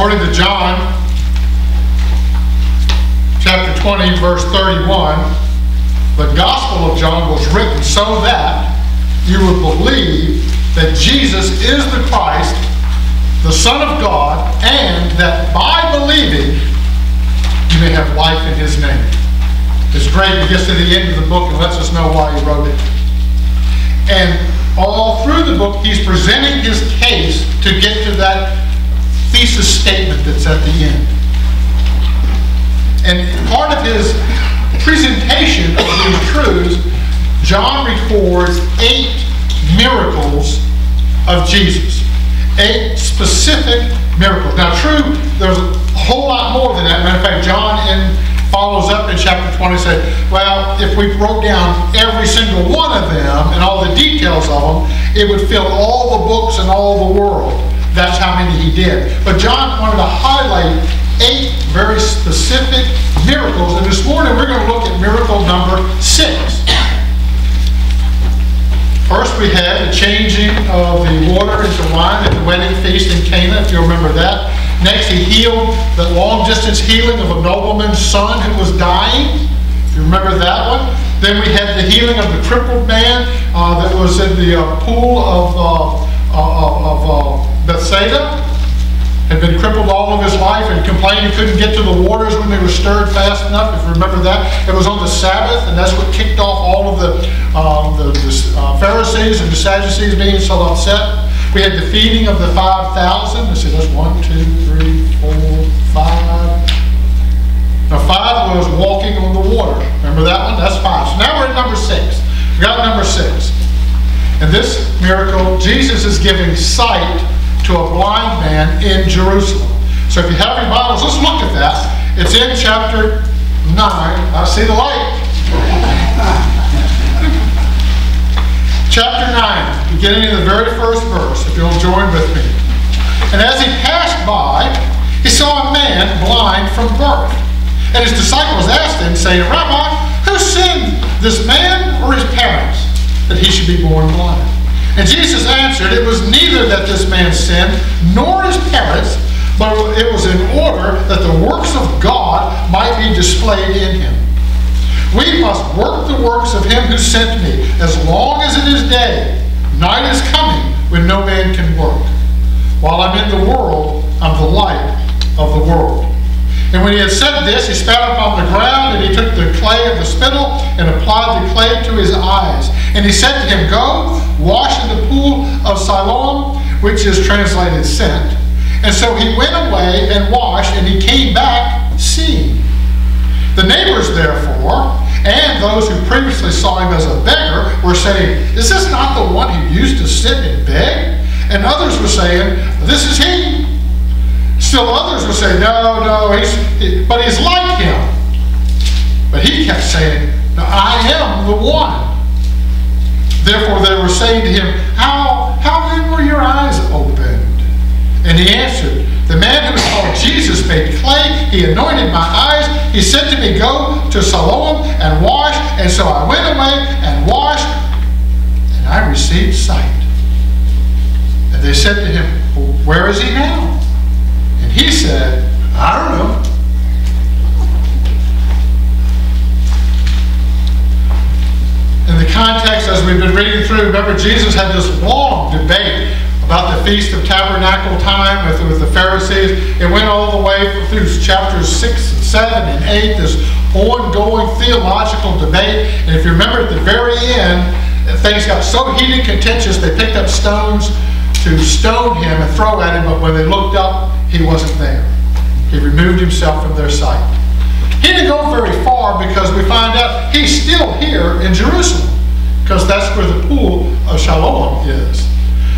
According to John, chapter 20, verse 31, the Gospel of John was written so that you would believe that Jesus is the Christ, the Son of God, and that by believing you may have life in his name. It's great. He gets to the end of the book and lets us know why he wrote it. And all through the book, he's presenting his case to get to that thesis statement that's at the end. And part of his presentation of these truths, John records eight miracles of Jesus. Eight specific miracles. Now, true, there's a whole lot more than that. Matter of fact, John in, follows up in chapter 20 and said, well, if we wrote down every single one of them and all the details of them, it would fill all the books in all the world. That's how many he did. But John wanted to highlight eight very specific miracles. And this morning we're going to look at miracle number six. First, we had the changing of the water into wine at the wedding feast in Cana, if you remember that. Next, he healed the long distance healing of a nobleman's son who was dying. If you remember that one. Then we had the healing of the crippled man uh, that was in the uh, pool of, uh, uh of uh, Bethsaida had been crippled all of his life and complained he couldn't get to the waters when they were stirred fast enough. If you remember that, it was on the Sabbath, and that's what kicked off all of the, um, the, the uh, Pharisees and the Sadducees being so upset. We had the feeding of the 5,000. Let's see, that's one, two, three, four, five. Now, five was walking on the water. Remember that one? That's five. So now we're at number six. We got number six. In this miracle, Jesus is giving sight to a blind man in Jerusalem. So if you have your Bibles, let's look at that. It's in chapter 9. I see the light. chapter 9, beginning in the very first verse, if you'll join with me. And as he passed by, he saw a man blind from birth. And his disciples asked him, saying, Rabbi, who sinned, this man or his parents, that he should be born blind? And Jesus answered, It was neither that this man sinned, nor his parents, but it was in order that the works of God might be displayed in him. We must work the works of him who sent me, as long as it is day. Night is coming when no man can work. While I'm in the world, I'm the light of the world. And when he had said this, he spat upon the ground, and he took the clay of the spittle and applied the clay to his eyes. And he said to him, Go, wash in the pool of Siloam, which is translated sent. And so he went away and washed, and he came back seeing. The neighbors, therefore, and those who previously saw him as a beggar were saying, Is this not the one who used to sit and beg? And others were saying, This is he. Still others would say, no, no, he's, he, but he's like him. But he kept saying, no, I am the one. Therefore they were saying to him, how, how then were your eyes opened? And he answered, the man who was called Jesus made clay. He anointed my eyes. He said to me, Go to Siloam and wash. And so I went away and washed, and I received sight. And they said to him, Where is he now? And he said, I don't know. Context, as we've been reading through, remember Jesus had this long debate about the Feast of Tabernacle time with, with the Pharisees. It went all the way through chapters 6, 7, and 8, this ongoing theological debate. And if you remember at the very end, things got so heated, contentious, they picked up stones to stone him and throw at him, but when they looked up, he wasn't there. He removed himself from their sight. He didn't go very far because we find out he's still here in Jerusalem because that's where the pool of Siloam is.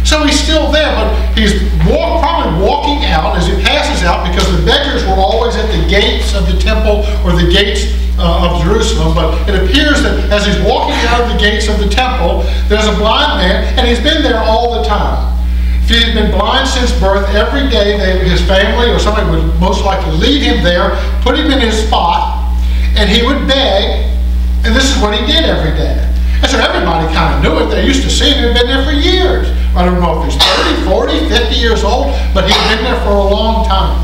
So he's still there, but he's walk, probably walking out as he passes out because the beggars were always at the gates of the temple or the gates uh, of Jerusalem. But it appears that as he's walking out of the gates of the temple, there's a blind man, and he's been there all the time. If he had been blind since birth, every day they, his family or somebody would most likely lead him there, put him in his spot, and he would beg, and this is what he did every day. And so everybody kind of knew it. They used to see him. He'd been there for years. I don't know if he's 30, 40, 50 years old, but he'd been there for a long time.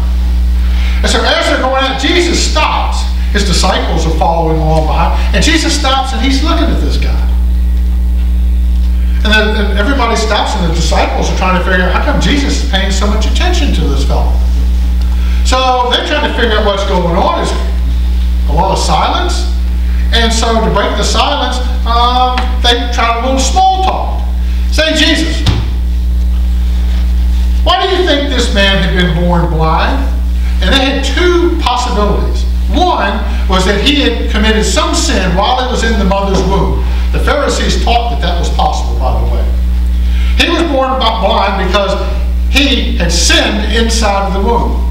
And so as they're going out, Jesus stops. His disciples are following along behind. And Jesus stops and he's looking at this guy. And then and everybody stops and the disciples are trying to figure out how come Jesus is paying so much attention to this fellow. So they're trying to figure out what's going on. Is a lot of silence? And so to break the silence, um, they try a little small talk. Say, Jesus, why do you think this man had been born blind? And they had two possibilities. One was that he had committed some sin while he was in the mother's womb. The Pharisees taught that that was possible, by the way. He was born blind because he had sinned inside of the womb.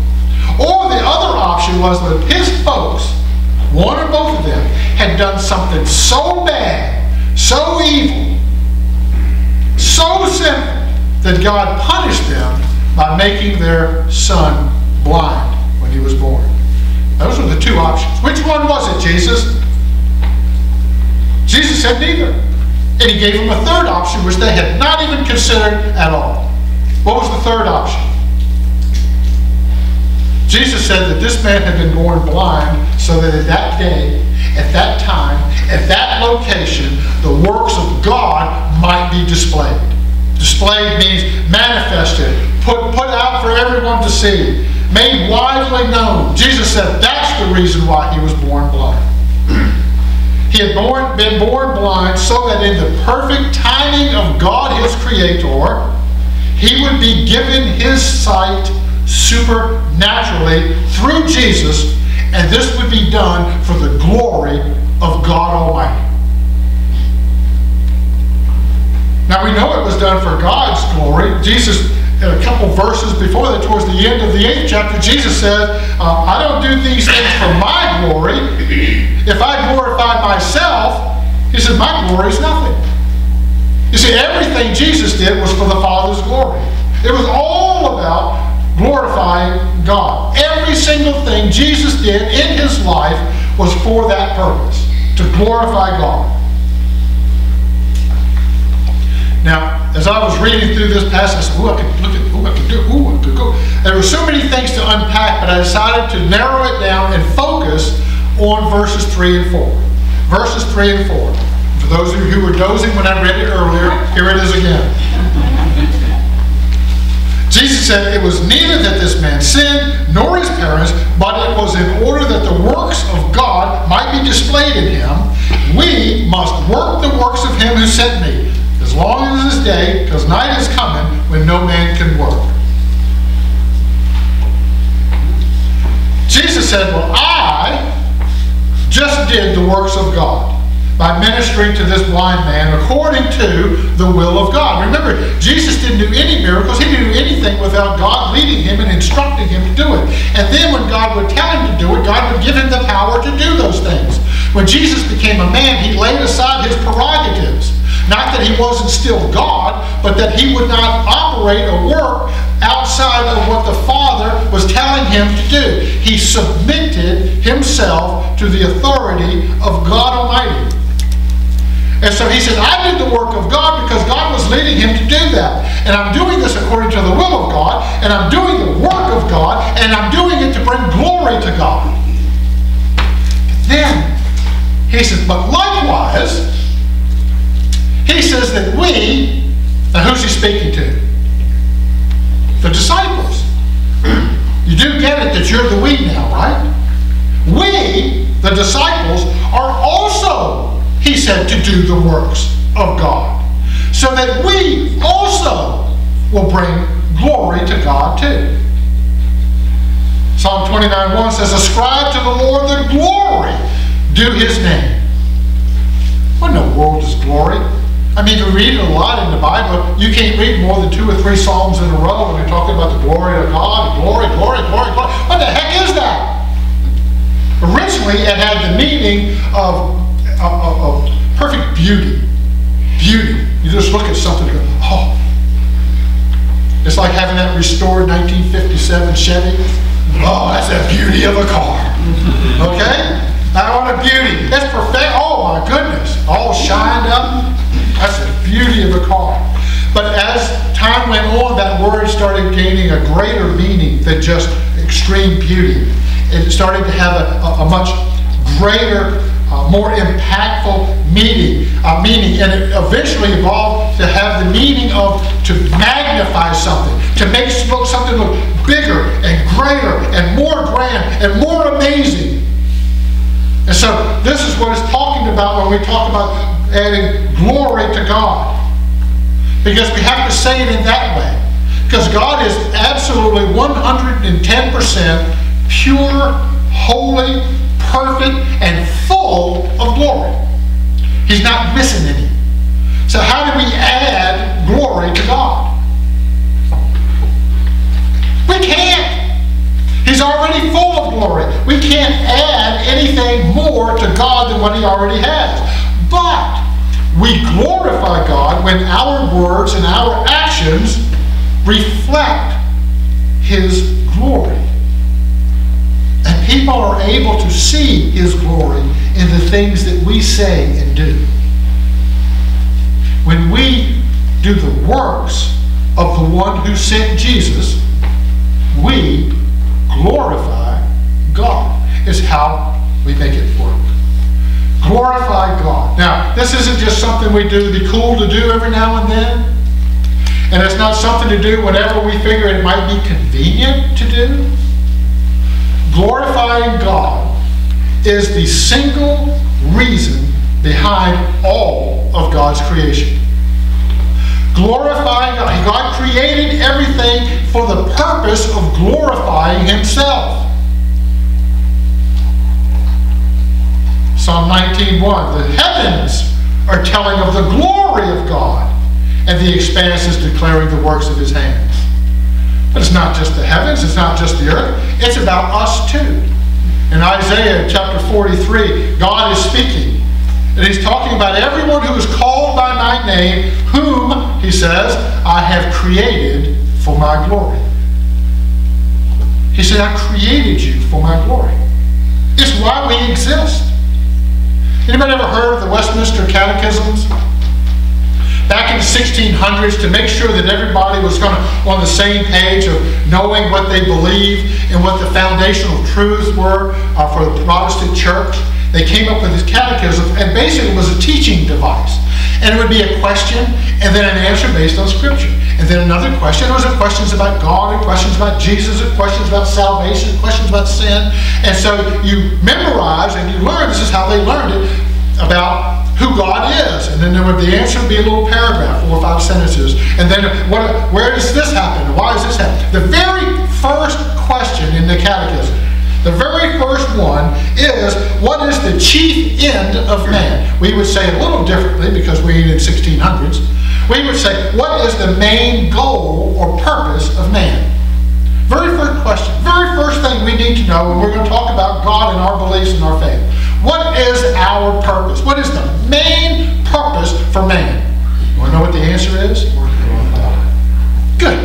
Or the other option was that his folks, one or both of them, had done something so bad, so evil, so sinful, that God punished them by making their son blind when he was born. Those were the two options. Which one was it, Jesus? Jesus said neither. And he gave them a third option, which they had not even considered at all. What was the third option? Jesus said that this man had been born blind so that at that day, at that time, at that location, the works of God might be displayed. Displayed means manifested, put, put out for everyone to see made widely known. Jesus said that's the reason why he was born blind. he had born, been born blind so that in the perfect timing of God, his creator, he would be given his sight supernaturally through Jesus, and this would be done for the glory of God Almighty. Now we know it was done for God's glory. Jesus a couple verses before that, towards the end of the eighth chapter, Jesus said, uh, I don't do these things for my glory. If I glorify myself, he said, my glory is nothing. You see, everything Jesus did was for the Father's glory. It was all about glorifying God. Every single thing Jesus did in his life was for that purpose, to glorify God. Now, as I was reading through this passage, I said, "Ooh, I could look at, ooh, I could do, ooh, I could go." There were so many things to unpack, but I decided to narrow it down and focus on verses three and four. Verses three and four. For those of you who were dozing when I read it earlier, here it is again. Said, It was neither that this man sinned, nor his parents, but it was in order that the works of God might be displayed in him. We must work the works of him who sent me as long as this day, because night is coming when no man can work. Jesus said, Well, I just did the works of God by ministering to this blind man according to the will of God. Remember, Jesus didn't do any miracles. He didn't do anything without God leading him and instructing him to do it. And then when God would tell him to do it, God would give him the power to do those things. When Jesus became a man, he laid aside his prerogatives. Not that he wasn't still God, but that he would not operate or work outside of what the Father was telling him to do. He submitted himself to the authority of God Almighty. And so he says, I did the work of God because God was leading him to do that. And I'm doing this according to the will of God, and I'm doing the work of God, and I'm doing it to bring glory to God. Then he says, but likewise, he says that we, now who's he speaking to? The disciples. You do get it that you're the we now, right? We, the disciples, are also, he said, to due the works of God. So that we also will bring glory to God too. Psalm 29 1 says, Ascribe to the Lord the glory, do his name. What in the world is glory? I mean, you read it a lot in the Bible. You can't read more than two or three Psalms in a row when you're talking about the glory of God, glory, glory, glory, glory. What the heck is that? Originally, it had the meaning of, of, of perfect beauty. Beauty. You just look at something and go, oh. It's like having that restored 1957 Chevy. Oh, that's the beauty of a car. Okay? I want a beauty. It's perfect. Oh my goodness. All shined up. That's the beauty of a car. But as time went on, that word started gaining a greater meaning than just extreme beauty. It started to have a, a, a much greater, uh, more impactful meaning, uh, meaning, and it eventually evolved to have the meaning of to magnify something, to make something look bigger and greater and more grand and more amazing. And so this is what it's talking about when we talk about adding glory to God. Because we have to say it in that way. Because God is absolutely 110% pure, holy, perfect, and full of glory. He's not missing any. So how do we add glory to God? We can't. He's already full of glory. We can't add anything more to God than what he already has. But we glorify God when our words and our actions reflect his glory. People are able to see his glory in the things that we say and do. When we do the works of the one who sent Jesus, we glorify God, is how we make it work. Glorify God. Now, this isn't just something we do to be cool to do every now and then. And it's not something to do whenever we figure it might be convenient to do. Glorifying God is the single reason behind all of God's creation. Glorifying God. God created everything for the purpose of glorifying Himself. Psalm 19:1. The heavens are telling of the glory of God, and the expanse is declaring the works of His hands. It's not just the heavens, it's not just the earth, it's about us too. In Isaiah chapter 43, God is speaking. And he's talking about everyone who is called by my name, whom, he says, I have created for my glory. He said, I created you for my glory. It's why we exist. Anybody ever heard of the Westminster Catechisms? Back in the 1600s, to make sure that everybody was of on the same page of knowing what they believed and what the foundational truths were uh, for the Protestant church, they came up with this catechism, and basically it was a teaching device. And it would be a question, and then an answer based on Scripture. And then another question. There was questions about God, and questions about Jesus, and questions about salvation, questions about sin. And so you memorize and you learn, this is how they learned it, about who God is. And then there would, the answer would be a little paragraph, four or five sentences. And then what, where does this happen? Why does this happen? The very first question in the catechism the very first one is, what is the chief end of man? We would say a little differently because we're in 1600s. We would say, what is the main goal or purpose of man? Very first question, very first thing we need to know, and we're going to talk about God and our beliefs and our faith. What is our purpose? What is the main purpose for man? You want to know what the answer is? Good.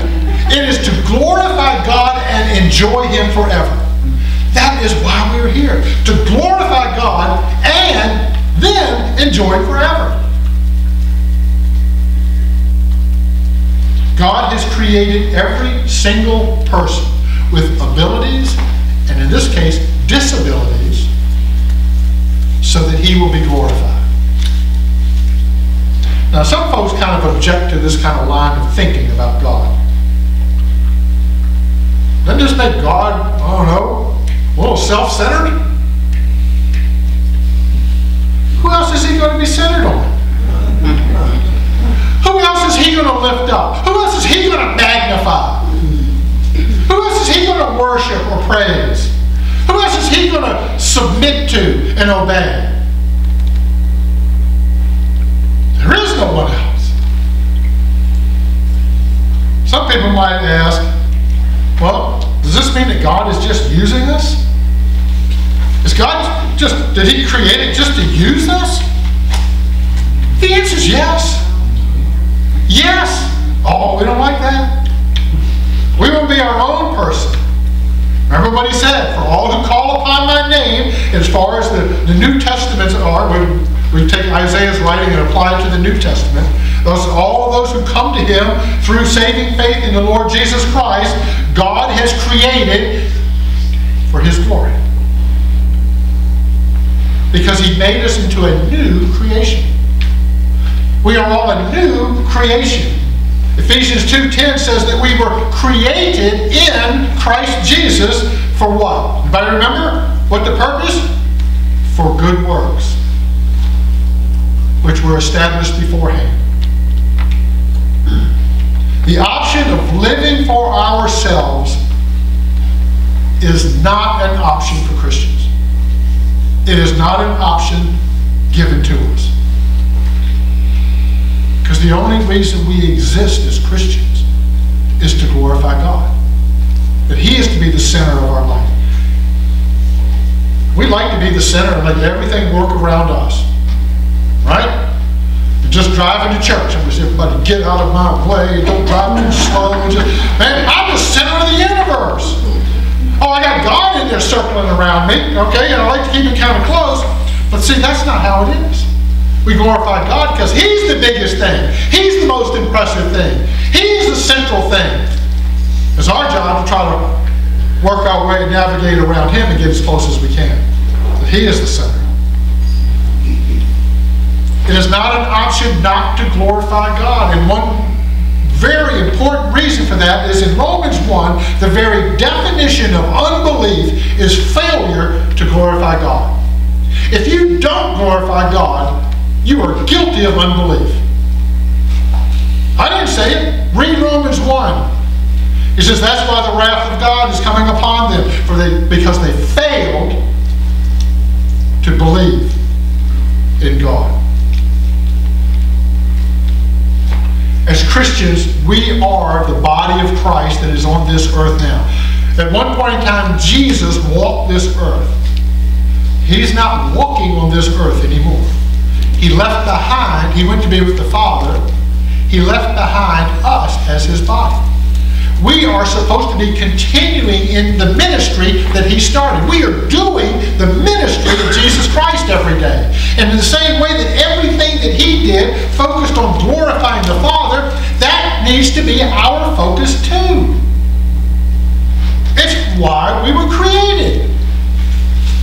It is to glorify God and enjoy Him forever. That is why we're here. To glorify God and then enjoy forever. God has created every single person with abilities, and in this case, disabilities, so that he will be glorified. Now, some folks kind of object to this kind of line of thinking about God. Doesn't this make God, I don't know, a little self-centered? Who else is he going to be centered on? Who else is he going to lift up? Who else is he going to magnify? Who else is he going to worship or praise? Who else is he going to submit to and obey? There is no one else. Some people might ask, well, does this mean that God is just using us? Is God just, did he create it just to use us? The answer is yes. Yes. Oh, we don't like that. We want to be our own person. Remember what he said, for all who call upon my name, as far as the, the New Testaments are, we, we take Isaiah's writing and apply it to the New Testament. Those, all those who come to him through saving faith in the Lord Jesus Christ, God has created for his glory. Because he made us into a new creation. We are all a new creation. Ephesians 2.10 says that we were created in Christ Jesus for what? Anybody remember what the purpose? For good works, which were established beforehand. The option of living for ourselves is not an option for Christians. It is not an option given to us. The only reason we exist as Christians is to glorify God. That He is to be the center of our life. We like to be the center and let everything work around us. Right? just driving to church. I'm just everybody get out of my way. Don't drive too slow. Just, man, I'm the center of the universe. Oh, I got God in there circling around me. Okay, and I like to keep it kind of close. But see, that's not how it is. We glorify God because He's the biggest thing. He's the most impressive thing. He's the central thing. It's our job to try to work our way and navigate around Him and get as close as we can. But He is the center. It is not an option not to glorify God. And one very important reason for that is in Romans 1, the very definition of unbelief is failure to glorify God. If you don't glorify God, you are guilty of unbelief. I didn't say it. Read Romans 1. He says that's why the wrath of God is coming upon them, for they because they failed to believe in God. As Christians, we are the body of Christ that is on this earth now. At one point in time, Jesus walked this earth. He's not walking on this earth anymore. He left behind, he went to be with the Father. He left behind us as his body we are supposed to be continuing in the ministry that he started. We are doing the ministry of Jesus Christ every day. And in the same way that everything that he did focused on glorifying the Father, that needs to be our focus too. It's why we were created.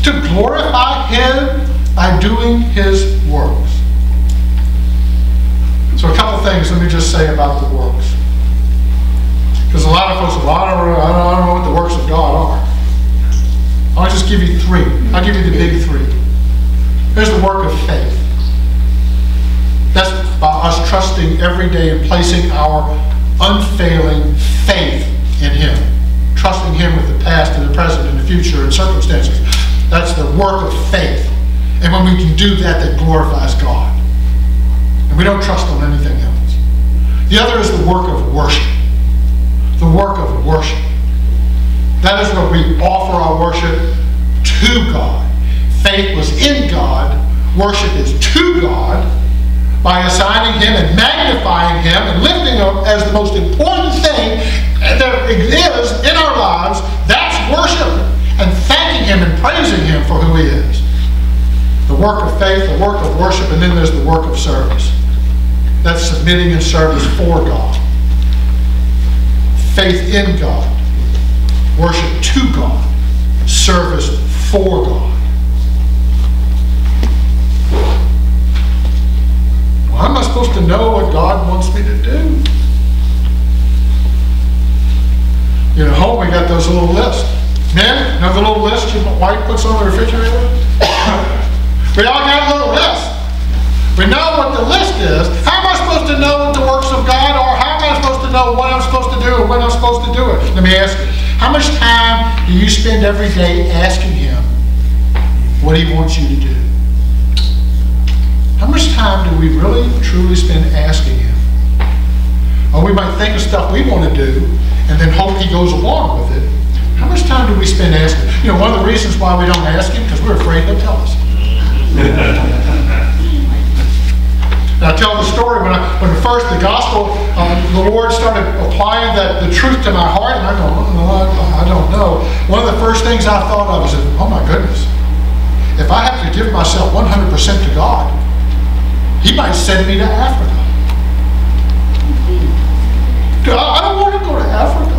To glorify him by doing his works. So a couple things let me just say about the works. Because a lot of folks, well, I don't, I don't know what the works of God are. I'll just give you three. I'll give you the big three. There's the work of faith. That's by us trusting every day and placing our unfailing faith in Him. Trusting Him with the past and the present and the future and circumstances. That's the work of faith. And when we can do that, that glorifies God. We don't trust on anything else. The other is the work of worship the work of worship. That is where we offer our worship to God. Faith was in God. Worship is to God by assigning Him and magnifying Him and lifting Him as the most important thing there is in our lives. That's worship. And thanking Him and praising Him for who He is. The work of faith, the work of worship, and then there's the work of service. That's submitting and service for God faith in God, worship to God, service for God. Well, am I supposed to know what God wants me to do? You know, home we got those little lists. Men, you know the little list your wife puts on the refrigerator? we all got a little list. We know what the list is. How supposed to know the works of God are? How am I supposed to know what I'm supposed to do and when I'm supposed to do it? Let me ask you. How much time do you spend every day asking Him what He wants you to do? How much time do we really, truly spend asking Him? Or we might think of stuff we want to do and then hope He goes along with it. How much time do we spend asking? You know, one of the reasons why we don't ask Him because we're afraid He'll tell us. I tell the story when, I, when first the gospel, um, the Lord started applying that the truth to my heart, and I go, oh, I, I don't know. One of the first things I thought of was, oh my goodness, if I have to give myself 100% to God, He might send me to Africa. I don't want to go to Africa.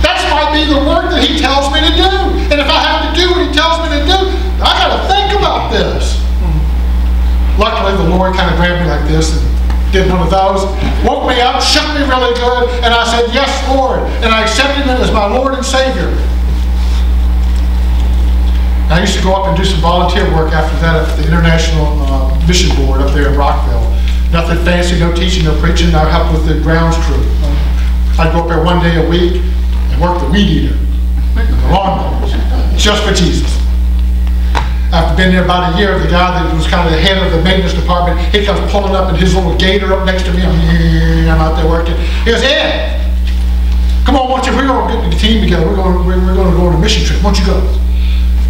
That's might be the work that he tells me to do. And if I have to do what he tells me to do, I got to think about this. Luckily, the Lord kind of grabbed me like this and did one of those, woke me up, shook me really good, and I said, Yes, Lord. And I accepted him as my Lord and Savior. I used to go up and do some volunteer work after that at the International uh, Mission Board up there in Rockville. Nothing fancy, no teaching, no preaching. I helped with the grounds crew. I'd go up there one day a week and work the weed eater, the lawnmowers, just for Jesus. After being there about a year, the guy that was kind of the head of the maintenance department, he comes pulling up in his little gator up next to me. I'm, out there working. He goes, Ed, come on, why don't you, we're going to get the team together. We're going, we're, we're going to go on a mission trip. Why don't you go?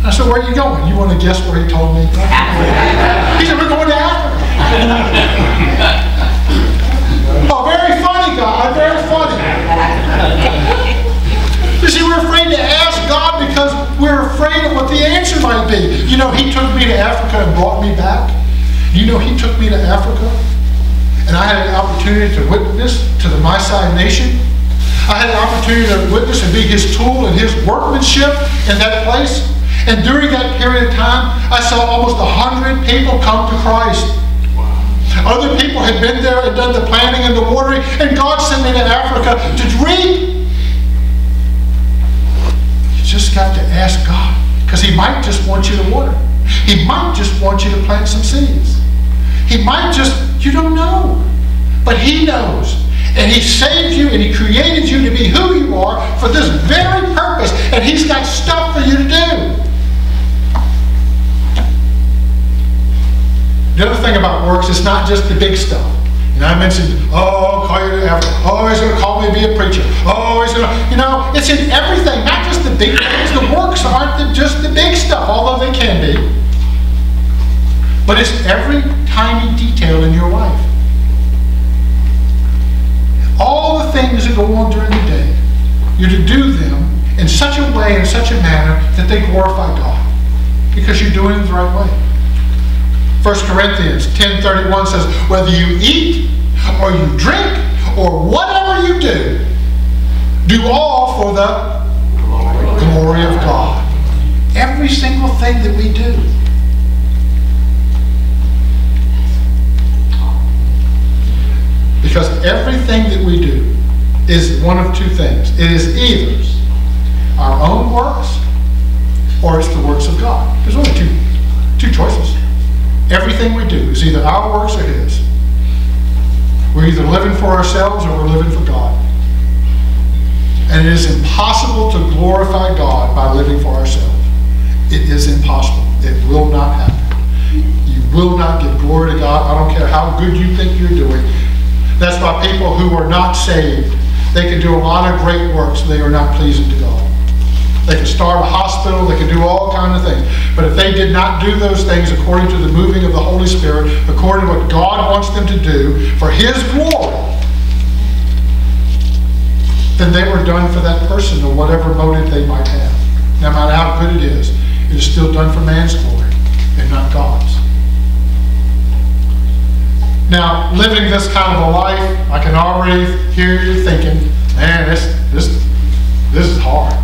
I said, where are you going? You want to guess where he told me? he said, we're going to Africa. oh, very funny, God, very funny. You see, we're afraid to ask God because we're afraid of what the answer might be. You know, he took me to Africa and brought me back. You know, he took me to Africa and I had an opportunity to witness to the Maasai nation. I had an opportunity to witness and be his tool and his workmanship in that place. And during that period of time, I saw almost 100 people come to Christ. Other people had been there and done the planting and the watering, and God sent me to Africa to reap. Just got to ask God, because He might just want you to water. He might just want you to plant some seeds. He might just, you don't know. But He knows. And He saved you and He created you to be who you are for this very purpose. And He's got stuff for you to do. The other thing about works, it's not just the big stuff. And I mentioned, oh, call you to effort. Oh, he's going to call me to be a preacher. Oh, he's going to, you know, it's in everything, not just the big things. The works aren't the, just the big stuff, although they can be. But it's every tiny detail in your life. All the things that go on during the day, you're to do them in such a way, in such a manner, that they glorify God. Because you're doing it the right way. 1 Corinthians 10.31 says, whether you eat or you drink or whatever you do, do all for the glory of God. Every single thing that we do. Because everything that we do is one of two things. It is either our own works or it's the works of God. There's only two, two choices. Everything we do is either our works or His. We're either living for ourselves or we're living for God. And it is impossible to glorify God by living for ourselves. It is impossible. It will not happen. You will not give glory to God. I don't care how good you think you're doing. That's why people who are not saved, they can do a lot of great works, they are not pleasing to God. They can start a hospital. They can do all kinds of things. But if they did not do those things according to the moving of the Holy Spirit, according to what God wants them to do for His glory, then they were done for that person or whatever motive they might have. No matter how good it is, it is still done for man's glory and not God's. Now, living this kind of a life, I can already hear you thinking, man, this, this, this is hard.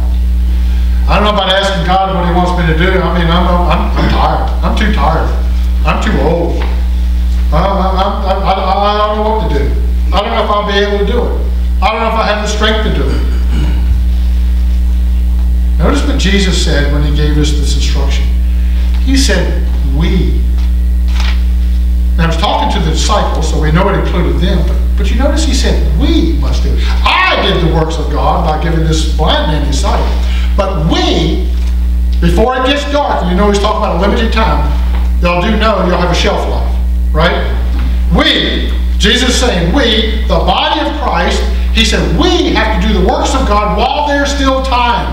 I don't know about asking God what He wants me to do. I mean, I'm, I'm, I'm tired. I'm too tired. I'm too old. I, I, I, I, don't know what to do. I don't know if I'll be able to do it. I don't know if I have the strength to do it. Notice what Jesus said when He gave us this instruction. He said, we. And I was talking to the disciples, so we know it included them, but, but you notice he said, we must do it. I did the works of God by giving this blind man his sight. Before it gets dark, and you know he's talking about a limited time, y'all do know you'll have a shelf life, right? We, Jesus is saying, we, the body of Christ, he said, we have to do the works of God while there's still time.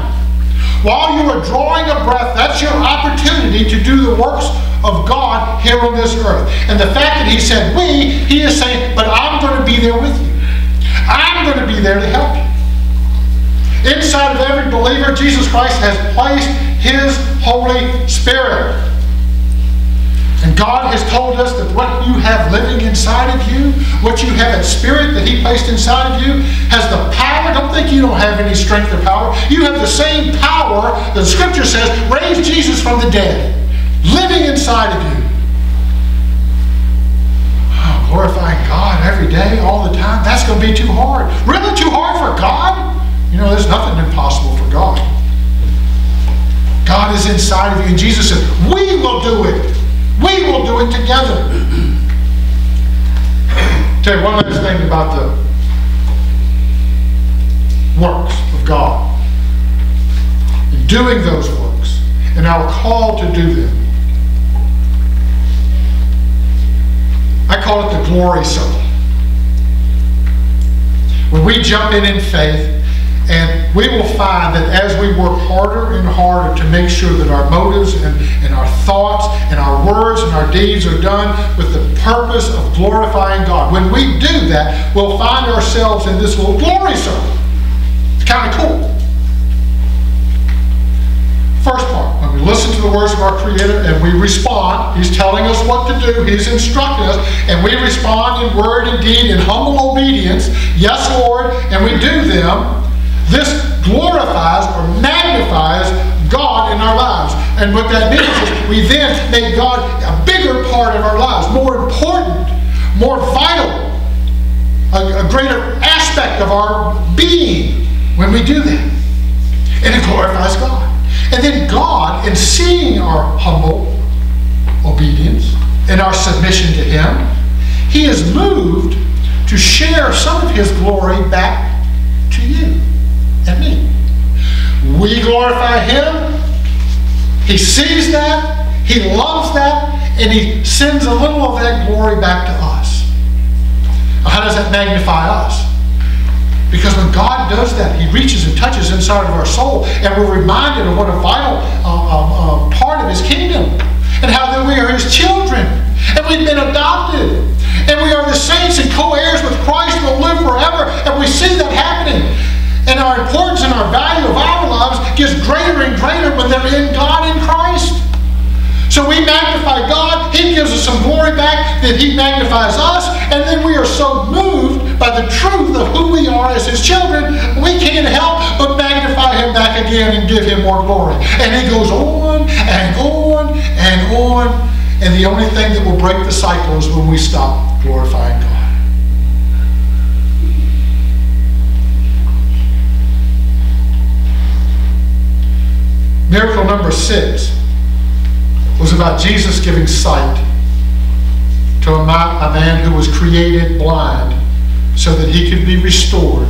While you are drawing a breath, that's your opportunity to do the works of God here on this earth. And the fact that he said we, he is saying, but I'm going to be there with you. I'm going to be there to help you. Inside of every believer, Jesus Christ has placed His Holy Spirit. And God has told us that what you have living inside of you, what you have in spirit that He placed inside of you has the power. Don't think you don't have any strength or power. You have the same power that the Scripture says raised Jesus from the dead, living inside of you. Oh, glorifying God every day, all the time. That's going to be too hard. Really too hard for God? You know, there's nothing impossible for God. God is inside of you. And Jesus said, We will do it. We will do it together. Tell you one last thing about the works of God. And doing those works, and our call to do them. I call it the glory circle. When we jump in in faith, and we will find that as we work harder and harder to make sure that our motives and, and our thoughts and our words and our deeds are done with the purpose of glorifying God, when we do that, we'll find ourselves in this little glory circle. It's kind of cool. First part, when we listen to the words of our Creator and we respond, He's telling us what to do, He's instructing us, and we respond in word and deed in humble obedience, yes, Lord, and we do them, this glorifies or magnifies God in our lives. And what that means is we then make God a bigger part of our lives, more important, more vital, a, a greater aspect of our being when we do that. And it glorifies God. And then God, in seeing our humble obedience and our submission to Him, He is moved to share some of His glory back to you and me. We glorify Him. He sees that. He loves that. And He sends a little of that glory back to us. How does that magnify us? Because when God does that, He reaches and touches inside of our soul, and we're reminded of what a vital uh, uh, uh, part of His kingdom, and how that we are His children, and we've been adopted, and we are the saints and co-heirs with Christ who will live forever, and we see our importance and our value of our lives gets greater and greater when they're in God in Christ. So we magnify God, He gives us some glory back, that He magnifies us, and then we are so moved by the truth of who we are as His children, we can't help but magnify Him back again and give Him more glory. And He goes on and on and on, and the only thing that will break the cycle is when we stop glorifying God. Miracle number six was about Jesus giving sight to a man who was created blind so that he could be restored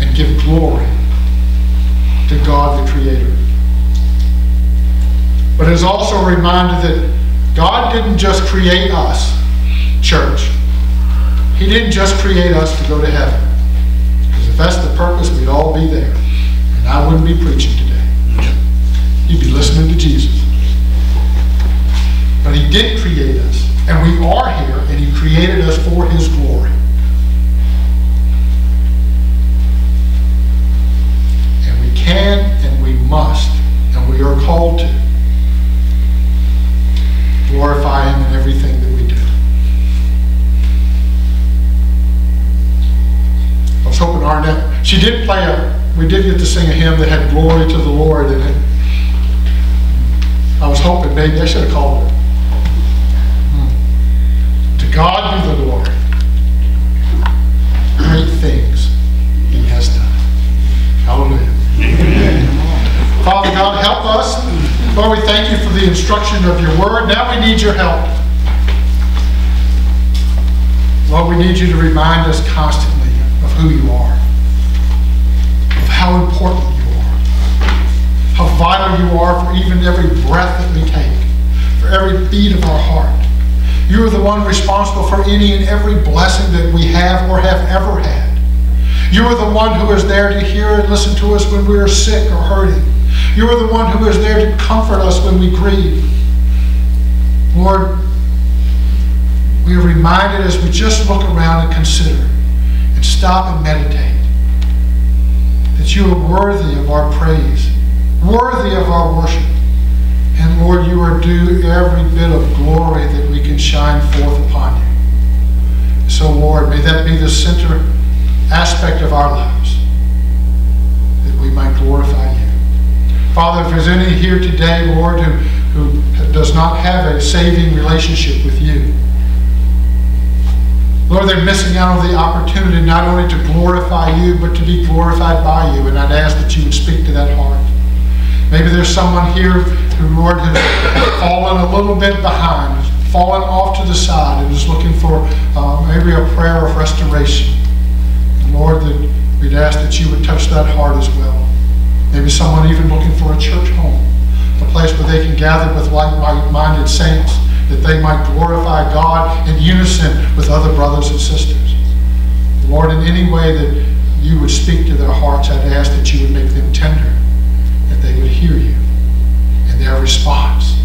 and give glory to God the Creator. But it is also a reminder that God didn't just create us, church. He didn't just create us to go to heaven. Because if that's the purpose, we'd all be there. And I wouldn't be preaching today. You'd be listening to Jesus. But He did create us, and we are here, and He created us for His glory. And we can and we must, and we are called to glorify Him in everything that we do. I was hoping Arnett, she did play a, we did get to sing a hymn that had glory to the Lord in it. I was hoping maybe I should have called her. Hmm. To God be the glory. Great things He has done. Hallelujah. Father God, help us. Lord, we thank you for the instruction of your word. Now we need your help. Lord, we need you to remind us constantly of who you are, vital you are for even every breath that we take, for every beat of our heart. You are the one responsible for any and every blessing that we have or have ever had. You are the one who is there to hear and listen to us when we are sick or hurting. You are the one who is there to comfort us when we grieve. Lord, we are reminded as we just look around and consider and stop and meditate that you are worthy of our praise worthy of our worship. And Lord, you are due every bit of glory that we can shine forth upon you. So, Lord, may that be the center aspect of our lives, that we might glorify you. Father, if there's any here today, Lord, who, who does not have a saving relationship with you, Lord, they're missing out on the opportunity not only to glorify you, but to be glorified by you. And I'd ask that you would speak to that heart. Maybe there's someone here who, Lord, has fallen a little bit behind, fallen off to the side, and is looking for uh, maybe a prayer of restoration. And Lord, that we'd ask that you would touch that heart as well. Maybe someone even looking for a church home, a place where they can gather with like-minded saints that they might glorify God in unison with other brothers and sisters. Lord, in any way that you would speak to their hearts, I'd ask that you would make them tender, hear you, and their response